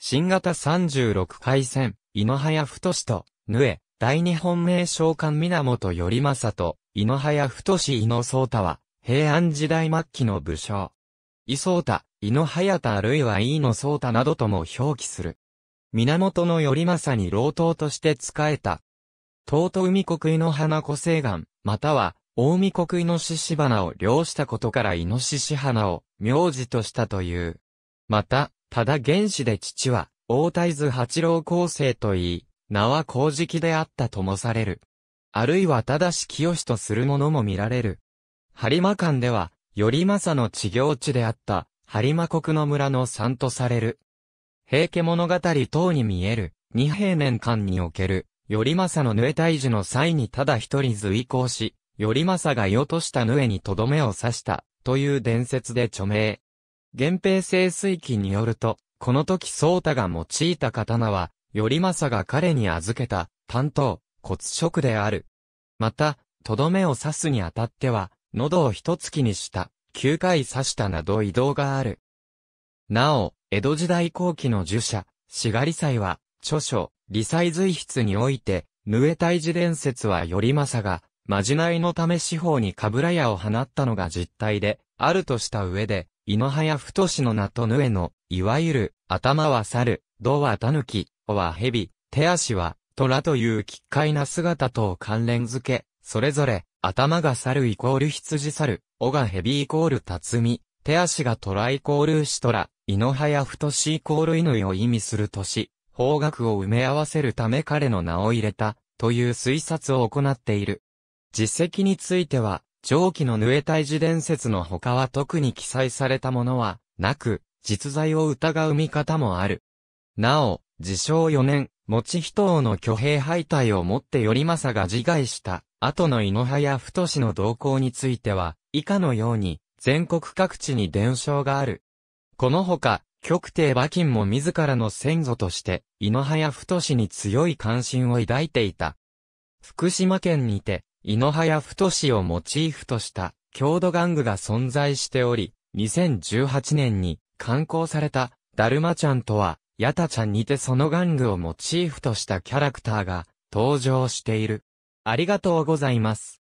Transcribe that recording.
新型36回線、井ノ早太と、ヌエ、大日本名召喚源頼政と、井ノ早太井野宗太は、平安時代末期の武将。伊宗太、井野早太あるいは井野宗太などとも表記する。源の頼政に老頭として仕えた。東海国井の花子星岩、または、大見国井の獅子花を漁したことからイノシシ花を名字としたという。また、ただ原始で父は、大太図八郎構成と言い、名は光直であったともされる。あるいはただし清とするものも見られる。播磨館では、頼政の地行地であった、播磨国の村の産とされる。平家物語等に見える、二平年間における、頼政のヌエ退治の際にただ一人随行し、頼政が世としたヌエにとどめを刺した、という伝説で著名。源平清水記によると、この時宗太が用いた刀は、頼政が彼に預けた、担当、骨色である。また、とどめを刺すにあたっては、喉を一月にした、九回刺したなど移動がある。なお、江戸時代後期の儒者、しがり祭は、著書、理祭随筆において、ヌエ大寺伝説は頼政が、まじないのため司法にかぶら屋を放ったのが実態で、あるとした上で、井の早太の名とヌエの、いわゆる、頭は猿、胴は狸、尾は蛇、手足は、虎という奇怪な姿と関連づけ、それぞれ、頭が猿イコール羊猿、尾が蛇イコール辰巳、手足が虎イコール牛虎、井の早太イコール犬を意味する年、方角を埋め合わせるため彼の名を入れた、という推察を行っている。実績については、上記のヌエタイジ伝説の他は特に記載されたものはなく、実在を疑う見方もある。なお、自称4年、持ち人王の挙兵敗退をもって頼政が自害した後の井の早太子の動向については、以下のように全国各地に伝承がある。このほか、極帝馬金も自らの先祖として、井の早太子に強い関心を抱いていた。福島県にて、井の早太氏をモチーフとした郷土玩具が存在しており、2018年に刊行されただるまちゃんとは、やたちゃんにてその玩具をモチーフとしたキャラクターが登場している。ありがとうございます。